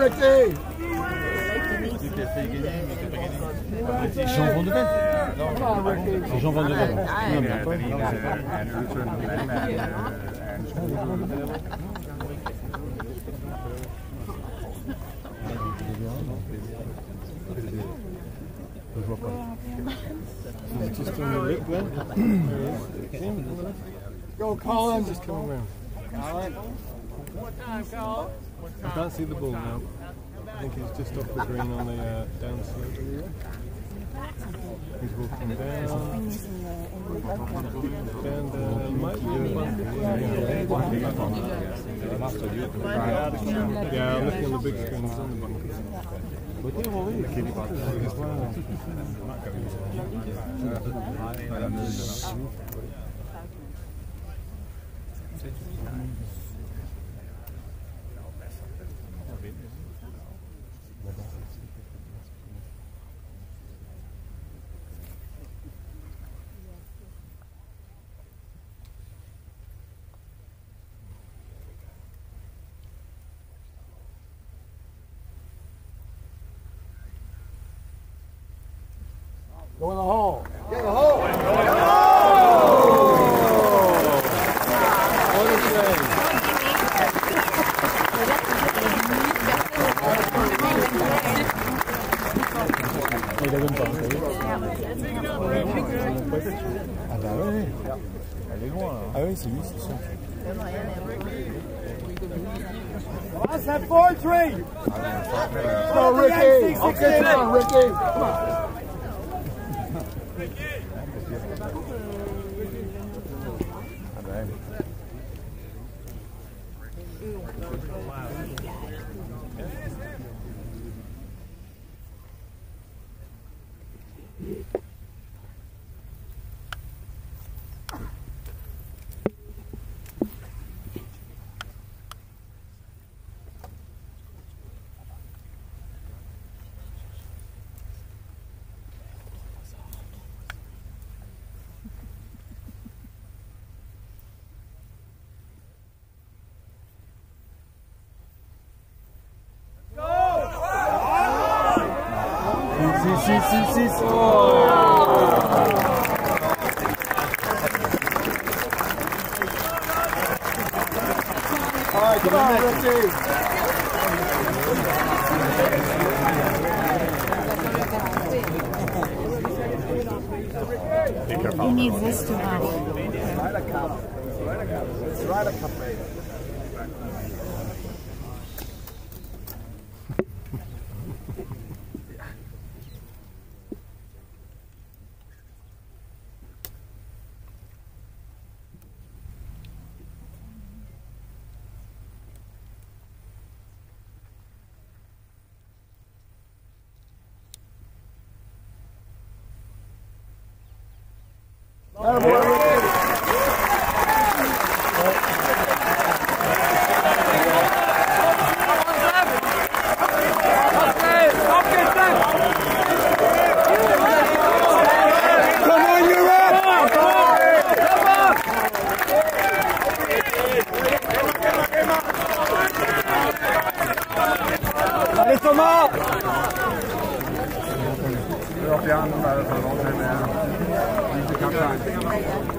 Rickie! Jean Van de Ven C'est Jean Van de Ven. Non, mais. Je vois pas. Just on the lip there. Go, Collin! Just come around. I can't see the ball now. I think he's just off the green on the uh, down slope. He's walking down. And uh, might be Yeah, I'm looking on the big screen. He's on the bunkers. Go in the hole. Get the hole. What a save. Il a même pas. Ah bah ouais. Elle est loin. Ah oui, c'est lui, c'est sûr. That's that 4-3! Go, Rickie! Okay, come on, Rickie! Come on. Si, si, si, si, si. All right, come on, Rickie! He needs this to have. Attaboy, Thomas! Obrigado.